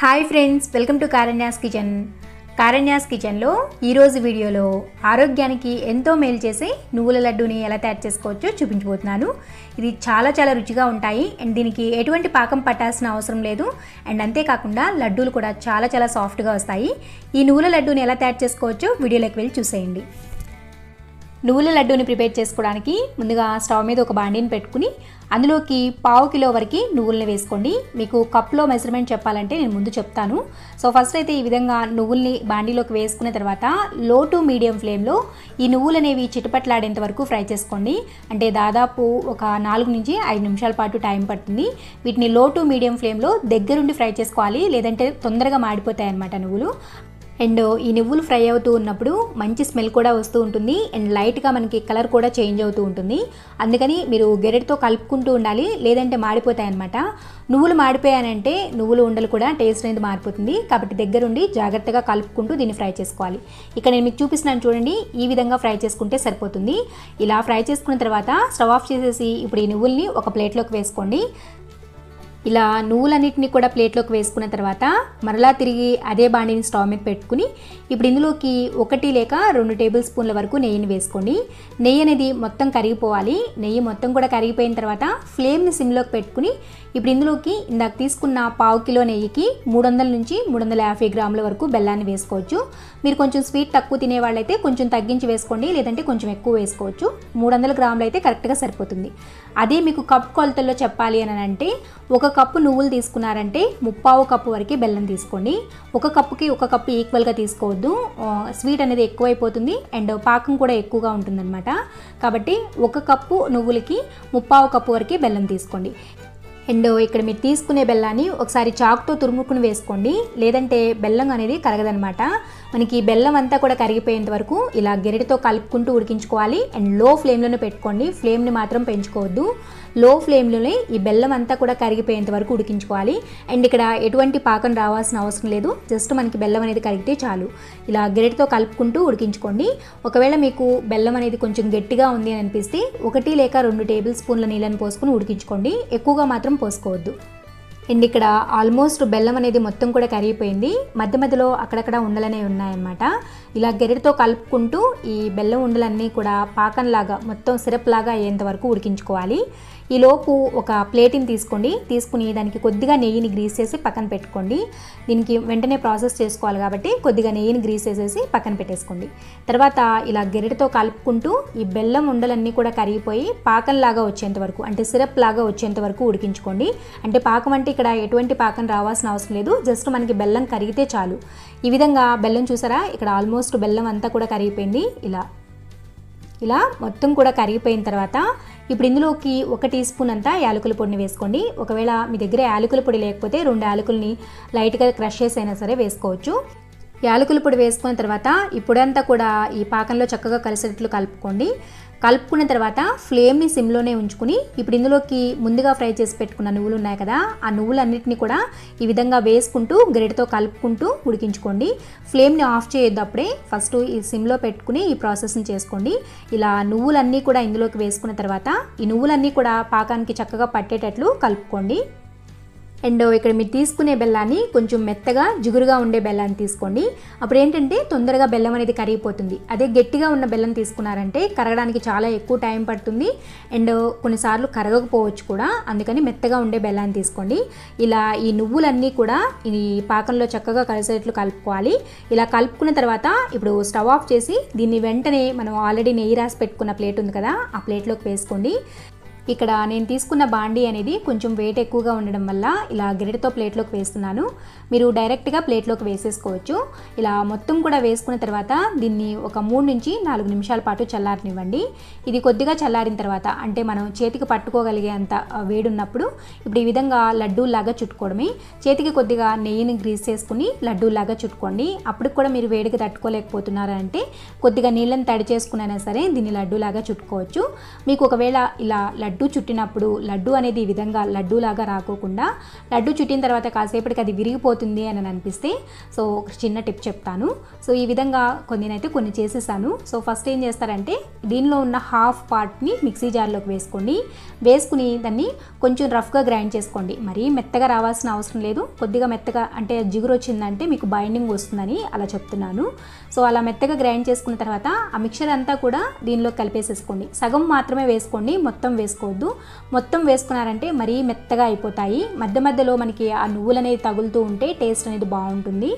Hi friends welcome to Karanya's kitchen. Karanya's కిచెన్లో ఈరోజు వీడియోలో ఆరోగ్యానికి ఎంతో మేలు చేసే నువ్వుల లడ్డూని ఎలా తయారు చేసుకోవచ్చో చూపించబోతున్నాను. ఇది చాలా చాలా రుచిగా ఉంటాయి. అండ్ దీనికి ఎటువంటి పాకం పట్టాల్సిన అవసరం లేదు. అండ్ అంతేకాకుండా లడ్డూలు కూడా చాలా చాలా సాఫ్ట్గా వస్తాయి. ఈ నువ్వుల లడ్డూని ఎలా తయారు చేసుకోవచ్చో వీడియోలోకి వెళ్ళి చూసేయండి. నువ్వుల లడ్డూని ప్రిపేర్ చేసుకోవడానికి ముందుగా స్టవ్ మీద ఒక బాండీని పెట్టుకుని అందులోకి పావు కిలో వరకు నువ్వుల్ని వేసుకోండి. మీకు కప్లో మెజర్మెంట్ చెప్పాలంటే నేను ముందు చెప్తాను. సో ఫస్ట్ అయితే ఈ విధంగా నువ్వుల్ని బాండీలోకి వేసుకున్న తర్వాత లో టు మీడియం ఫ్లేమ్లో ఈ నువ్వులు అనేవి చిటపట్లాడేంత వరకు ఫ్రై చేసుకోండి. అంటే దాదాపు ఒక నాలుగు నుంచి ఐదు నిమిషాల పాటు టైం పడుతుంది. వీటిని లో టు మీడియం ఫ్లేమ్లో దగ్గరుండి ఫ్రై చేసుకోవాలి. లేదంటే తొందరగా మాడిపోతాయి అన్నమాట నువ్వులు. అండ్ ఈ నువ్వులు ఫ్రై అవుతూ ఉన్నప్పుడు మంచి స్మెల్ కూడా వస్తూ ఉంటుంది. అండ్ లైట్గా మనకి కలర్ కూడా చేంజ్ అవుతూ ఉంటుంది. అందుకని మీరు గెరెట్తో కలుపుకుంటూ ఉండాలి. లేదంటే మాడిపోతాయి అనమాట నువ్వులు మాడిపోయానంటే నువ్వులు ఉండలు కూడా టేస్ట్ అనేది మారిపోతుంది. కాబట్టి దగ్గరుండి జాగ్రత్తగా కలుపుకుంటూ దీన్ని ఫ్రై చేసుకోవాలి. ఇక్కడ నేను మీకు చూపిస్తున్నాను చూడండి. ఈ విధంగా ఫ్రై చేసుకుంటే సరిపోతుంది. ఇలా ఫ్రై చేసుకున్న తర్వాత స్టవ్ ఆఫ్ చేసేసి ఇప్పుడు ఈ నువ్వుల్ని ఒక ప్లేట్లోకి వేసుకోండి. ఇలా నువ్వులన్నిటిని కూడా ప్లేట్లోకి వేసుకున్న తర్వాత మరలా తిరిగి అదే బాండిని స్టవ్ మీద పెట్టుకుని ఇప్పుడు ఇందులోకి ఒకటి లేక రెండు టేబుల్ స్పూన్ల వరకు నెయ్యిని వేసుకోండి. నెయ్యి అనేది మొత్తం కరిగిపోవాలి. నెయ్యి మొత్తం కూడా కరిగిపోయిన తర్వాత ఫ్లేమ్ని సిమ్లోకి పెట్టుకుని ఇప్పుడు ఇందులోకి ఇందాక తీసుకున్న పావు కిలో నెయ్యికి మూడు వందల నుంచి మూడు వందల యాభై గ్రాముల వరకు బెల్లాన్ని వేసుకోవచ్చు. మీరు కొంచెం స్వీట్ తక్కువ తినేవాళ్ళైతే కొంచెం తగ్గించి వేసుకోండి. లేదంటే కొంచెం ఎక్కువ వేసుకోవచ్చు. మూడు వందల గ్రాములు అయితే కరెక్ట్గా సరిపోతుంది. అదే మీకు కప్ కొలతల్లో చెప్పాలి అని అంటే ఒక కప్పు నువ్వులు తీసుకున్నారంటే ముప్పావు కప్పు వరకు బెల్లం తీసుకోండి. ఒక కప్పుకి ఒక కప్పు ఈక్వల్గా తీసుకోవద్దు. స్వీట్ అనేది ఎక్కువైపోతుంది. అండ్ పాకం కూడా ఎక్కువగా ఉంటుందన్నమాట. కాబట్టి ఒక కప్పు నువ్వులకి ముప్పావు కప్పు వరకు బెల్లం తీసుకోండి. అండ్ ఇక్కడ మీరు తీసుకునే బెల్లాన్ని ఒకసారి చాకుతో తురుముకుని వేసుకోండి. లేదంటే బెల్లం అనేది కరగదనమాట మనకి బెల్లం అంతా కూడా కరిగిపోయేంత వరకు ఇలా గెరటితో కలుపుకుంటూ ఉడికించుకోవాలి. అండ్లో ఫ్లేమ్లోనే పెట్టుకోండి. ఫ్లేమ్ని మాత్రం పెంచుకోవద్దు. లో ఫ్లేమ్లోనే ఈ బెల్లం అంతా కూడా కరిగిపోయేంత వరకు ఉడికించుకోవాలి. అండ్ ఇక్కడ ఎటువంటి పాకం రావాల్సిన అవసరం లేదు. జస్ట్ మనకి బెల్లం అనేది కరిగితే చాలు. ఇలా గరిటతో కలుపుకుంటూ ఉడికించుకోండి. ఒకవేళ మీకు బెల్లం అనేది కొంచెం గట్టిగా ఉంది అని అనిపిస్తే ఒకటి లేక రెండు టేబుల్ స్పూన్ల నీళ్ళని పోసుకుని ఉడికించుకోండి. ఎక్కువగా మాత్రం పోసుకోవద్దు. అండ్ ఇక్కడ ఆల్మోస్ట్ బెల్లం అనేది మొత్తం కూడా కరిగిపోయింది. మధ్య మధ్యలో అక్కడక్కడ ఉండలనే ఉన్నాయన్నమాట. ఇలా గెరెడితో కలుపుకుంటూ ఈ బెల్లం ఉండలన్నీ కూడా పాకంలాగా మొత్తం సిరప్ లాగా అయ్యేంత వరకు ఉడికించుకోవాలి. ఈ లోపు ఒక ప్లేట్ని తీసుకోండి. తీసుకుని దానికి కొద్దిగా నెయ్యిని గ్రీస్ చేసి పక్కన పెట్టుకోండి. దీనికి వెంటనే ప్రాసెస్ చేసుకోవాలి కాబట్టి కొద్దిగా నెయ్యిని గ్రీస్ చేసేసి పక్కన పెట్టేసుకోండి. తర్వాత ఇలా గెరెటితో కలుపుకుంటూ ఈ బెల్లం ఉండలన్నీ కూడా కరిగిపోయి పాకంలాగా వచ్చేంత వరకు అంటే సిరప్ లాగా వచ్చేంత వరకు ఉడికించుకోండి. అంటే పాకం అంటే ఇక్కడ ఎటువంటి పాకం రావాల్సిన అవసరం లేదు. జస్ట్ మనకి బెల్లం కరిగితే చాలు. ఈ విధంగా బెల్లం చూసారా? ఇక్కడ ఆల్మోస్ట్ బెల్లం అంతా కూడా కరిగిపోయింది. ఇలా. ఇలా మొత్తం కూడా కరిగిపోయిన తర్వాత ఇప్పుడు ఇందులోకి ఒక టీ స్పూన్ అంతా యాలకుల పొడిని వేసుకోండి. ఒకవేళ మీ దగ్గర యాలకుల పొడి లేకపోతే రెండు యాలకుల్ని లైట్గా క్రష్ చేసి అయినా సరే వేసుకోవచ్చు. యాలకుల పొడి వేసుకున్న తర్వాత ఇప్పుడంతా కూడా ఈ పాకంలో చక్కగా కలిసేటట్లు కలుపుకోండి. కలుపుకున్న తర్వాత ఫ్లేమ్ని సిమ్లోనే ఉంచుకుని ఇప్పుడు ఇందులోకి ముందుగా ఫ్రై చేసి పెట్టుకున్న నువ్వులు ఉన్నాయి కదా ఆ నువ్వులన్నిటిని కూడా ఈ విధంగా వేసుకుంటూ గరిటతో కలుపుకుంటూ ఉడికించుకోండి. ఫ్లేమ్ని ఆఫ్ చేయొద్దు అప్పుడే. ఫస్ట్ ఈ సిమ్లో పెట్టుకుని ఈ ప్రాసెస్ని చేసుకోండి. ఇలా నువ్వులన్నీ కూడా ఇందులోకి వేసుకున్న తర్వాత ఈ నువ్వులన్నీ కూడా పాకానికి చక్కగా పట్టేటట్లు కలుపుకోండి. అండ్ ఇక్కడ మీరు తీసుకునే బెల్లాన్ని కొంచెం మెత్తగా జిగురుగా ఉండే బెల్లాన్ని తీసుకోండి. అప్పుడు ఏంటంటే తొందరగా బెల్లం అనేది కరిగిపోతుంది. అదే గట్టిగా ఉన్న బెల్లం తీసుకున్నారంటే కరగడానికి చాలా ఎక్కువ టైం పడుతుంది. అండ్ కొన్నిసార్లు కరగకపోవచ్చు కూడా. అందుకని మెత్తగా ఉండే బెల్లాన్ని తీసుకోండి. ఇలా ఈ నువ్వులన్నీ కూడా ఈ పాకంలో చక్కగా కలిసేట్లు కలుపుకోవాలి. ఇలా కలుపుకున్న తర్వాత ఇప్పుడు స్టవ్ ఆఫ్ చేసి దీన్ని వెంటనే మనం ఆల్రెడీ నెయ్యి రాసి పెట్టుకున్న ప్లేట్ ఉంది కదా ఆ ప్లేట్లోకి వేసుకోండి. ఇక్కడ నేను తీసుకున్న బాండీ అనేది కొంచెం వెయిట్ ఎక్కువగా ఉండడం వల్ల ఇలా గెరిటతో ప్లేట్లోకి వేస్తున్నాను. మీరు డైరెక్ట్గా ప్లేట్లోకి వేసేసుకోవచ్చు. ఇలా మొత్తం కూడా వేసుకున్న తర్వాత దీన్ని ఒక మూడు నుంచి నాలుగు నిమిషాల పాటు చల్లారనివ్వండి. ఇది కొద్దిగా చల్లారిన తర్వాత అంటే మనం చేతికి పట్టుకోగలిగే అంత వేడున్నప్పుడు ఇప్పుడు ఈ విధంగా లడ్డూలాగా చుట్టుకోవడమే. చేతికి కొద్దిగా నెయ్యిని గ్రీస్ చేసుకుని లడ్డూలాగా చుట్టుకోండి. అప్పుడు కూడా మీరు వేడికి తట్టుకోలేకపోతున్నారంటే కొద్దిగా నీళ్ళని తడి చేసుకునైనా సరే దీన్ని లడ్డూలాగా చుట్టుకోవచ్చు. మీకు ఒకవేళ ఇలా లడ్డు లడ్డు చుట్టినప్పుడు లడ్డు అనేది ఈ విధంగా లడ్డూలాగా రాకోకుండా లడ్డు చుట్టిన తర్వాత కాసేపటికి అది విరిగిపోతుంది అని అనిపిస్తే సో ఒక చిన్న టిప్ చెప్తాను. సో ఈ విధంగా కొన్నినైతే కొన్ని చేసేసాను. సో ఫస్ట్ ఏం చేస్తారంటే దీనిలో ఉన్న హాఫ్ పార్ట్ని మిక్సీ జార్లోకి వేసుకోండి. వేసుకుని దాన్ని కొంచెం రఫ్గా గ్రైండ్ చేసుకోండి. మరీ మెత్తగా రావాల్సిన అవసరం లేదు. కొద్దిగా మెత్తగా అంటే జిగురు వచ్చిందంటే మీకు బైండింగ్ వస్తుందని అలా చెప్తున్నాను. సో అలా మెత్తగా గ్రైండ్ చేసుకున్న తర్వాత ఆ మిక్చర్ అంతా కూడా దీనిలో కలిపేసేసుకోండి. సగం మాత్రమే వేసుకోండి. మొత్తం వేసుకోవద్దు. మొత్తం వేసుకున్నారంటే మరీ మెత్తగా అయిపోతాయి. మధ్య మధ్యలో మనకి ఆ నువ్వులు అనేది తగులుతూ ఉంటే టేస్ట్ అనేది బాగుంటుంది.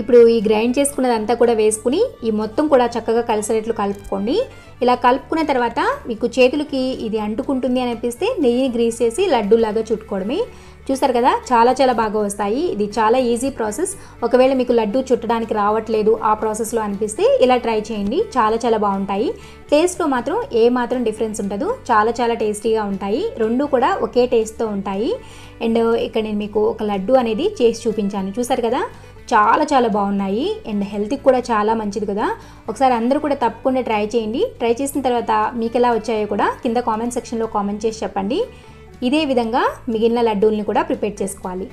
ఇప్పుడు ఈ గ్రైండ్ చేసుకున్నదంతా కూడా వేసుకుని ఈ మొత్తం కూడా చక్కగా కలిసేటట్లు కలుపుకోండి. ఇలా కలుపుకున్న తర్వాత మీకు చేతులకి ఇది అంటుకుంటుంది అనిపిస్తే నెయ్యిని గ్రీస్ చేసి లడ్డూలాగా చుట్టుకోవడమే. చూసారు కదా? చాలా చాలా బాగా వస్తాయి. ఇది చాలా ఈజీ ప్రాసెస్ ఒకవేళ మీకు లడ్డు చుట్టడానికి రావట్లేదు ఆ ప్రాసెస్లో అనిపిస్తే ఇలా ట్రై చేయండి. చాలా చాలా బాగుంటాయి. టేస్ట్లో మాత్రం ఏ మాత్రం డిఫరెన్స్ ఉండదు. చాలా చాలా టేస్టీగా ఉంటాయి. రెండు కూడా ఒకే టేస్ట్తో ఉంటాయి. అండ్ ఇక్కడ నేను మీకు ఒక లడ్డు అనేది చేసి చూపించాను. చూసారు కదా? చాలా చాలా బాగున్నాయి. అండ్ హెల్త్కి కూడా చాలా మంచిది కదా? ఒకసారి అందరూ కూడా తప్పకుండా ట్రై చేయండి. ట్రై చేసిన తర్వాత మీకు ఎలా వచ్చాయో కూడా కింద కామెంట్ సెక్షన్లో కామెంట్ చేసి చెప్పండి. ఇదే విధంగా మిగిలిన లడ్డూల్ని కూడా ప్రిపేర్ చేసుకోవాలి.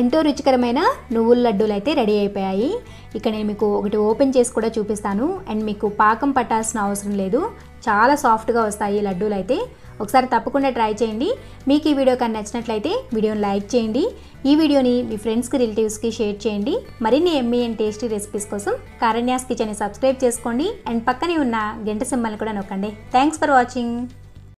ఎంతో రుచికరమైన నువ్వుల లడ్డూలు అయితే రెడీ అయిపోయాయి. ఇక నేను మీకు ఒకటి ఓపెన్ చేసి కూడా చూపిస్తాను. అండ్ మీకు పాకం పట్టాల్సిన అవసరం లేదు. చాలా సాఫ్ట్గా వస్తాయి ఈ లడ్డూలు అయితే. ఒకసారి తప్పకుండా ట్రై చేయండి. మీకు ఈ వీడియో కానీ నచ్చినట్లయితే వీడియోని లైక్ చేయండి. ఈ వీడియోని మీ ఫ్రెండ్స్కి రిలేటివ్స్కి షేర్ చేయండి. మరిన్ని ఎమ్మీ అండ్ టేస్టీ రెసిపీస్ కోసం కారణ్యాస్ కిచెన్ని సబ్స్క్రైబ్ చేసుకోండి. అండ్ పక్కనే ఉన్న గంట సింబల్ని కూడా నొక్కండి. Thanks for watching.